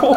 오.